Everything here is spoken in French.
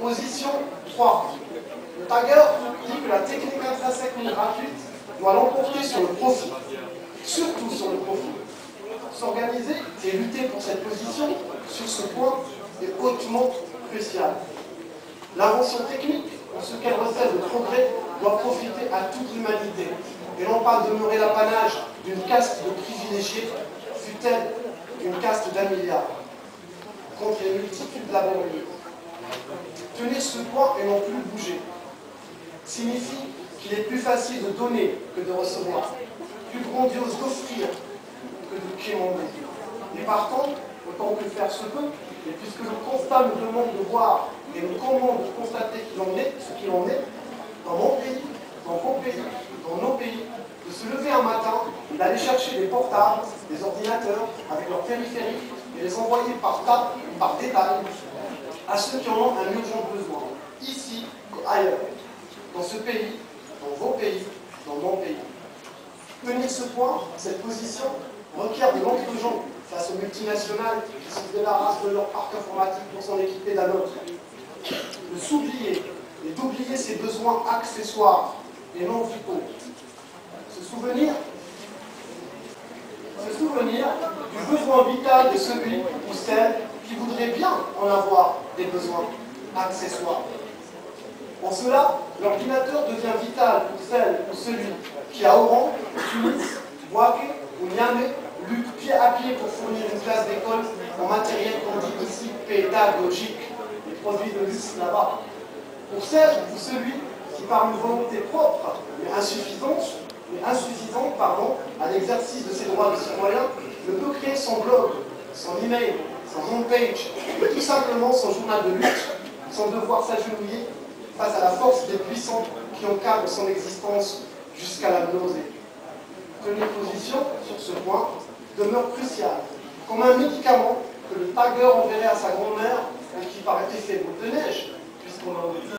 Position 3. Le dit que la technique intrinsèquement gratuite doit l'emporter sur le profit, surtout sur le profit. S'organiser et lutter pour cette position sur ce point est hautement crucial. L'invention technique, en ce qu'elle recèle de progrès, doit profiter à toute l'humanité et non pas demeurer l'apanage d'une caste de privilégiés, fut-elle une caste d'un milliard, contre les multitudes laborieuses. Tenir ce point et non plus bouger signifie qu'il est plus facile de donner que de recevoir, plus grandiose d'offrir que de quémander. Et partant, autant que faire se peut, et puisque le constat nous demande de voir et nous commande de constater qu'il en est, ce qu'il en est, dans mon pays, dans vos pays, dans nos pays, de se lever un matin, d'aller chercher des portables, des ordinateurs avec leurs périphériques et les envoyer par tas, par détail, à ceux qui en ont un urgent besoin, ici et ailleurs, dans ce pays, dans vos pays, dans mon pays. Tenir ce point, cette position, requiert de l'entre-gens face aux multinationales qui se débarrassent de leur parc informatique pour s'en équiper d'un autre. De s'oublier et d'oublier ses besoins accessoires et non vitaux. Se souvenir, se souvenir du besoin vital de celui ou celle qui voudrait bien en avoir des besoins accessoires. En cela, l'ordinateur devient vital pour celle ou celui qui a Oran, Tunis, Boaké ou Niamey lutte pied à pied pour fournir une classe d'école en matériel qu'on dit ici pédagogique, les produits de luxe là-bas. Pour celle ou celui qui, par une volonté propre mais insuffisante, mais insuffisante pardon, à l'exercice de ses droits de citoyen, ne peut créer son blog, son email, son homepage, mais tout simplement son journal de lutte, sans devoir s'agenouiller face à la force des puissants qui encadrent son existence jusqu'à la nausée. Tenir position sur ce point demeure crucial, comme un médicament que le tagger enverrait à sa grand-mère et qui paraît effet de neige, puisqu'on en